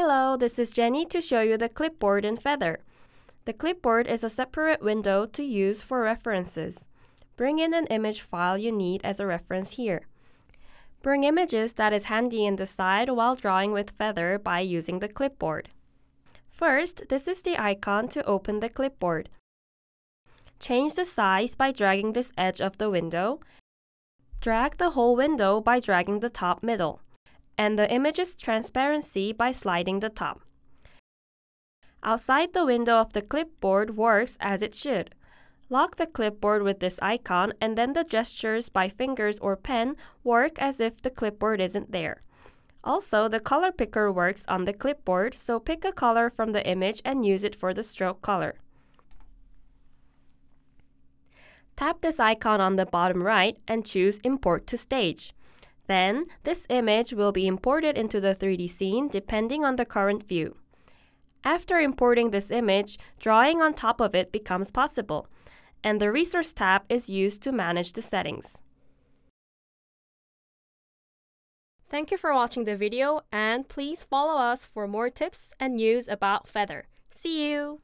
Hello, this is Jenny to show you the clipboard in Feather. The clipboard is a separate window to use for references. Bring in an image file you need as a reference here. Bring images that is handy in the side while drawing with Feather by using the clipboard. First, this is the icon to open the clipboard. Change the size by dragging this edge of the window. Drag the whole window by dragging the top middle and the image's transparency by sliding the top. Outside the window of the clipboard works as it should. Lock the clipboard with this icon and then the gestures by fingers or pen work as if the clipboard isn't there. Also, the color picker works on the clipboard, so pick a color from the image and use it for the stroke color. Tap this icon on the bottom right and choose Import to Stage. Then, this image will be imported into the 3D scene depending on the current view. After importing this image, drawing on top of it becomes possible, and the Resource tab is used to manage the settings. Thank you for watching the video, and please follow us for more tips and news about Feather. See you!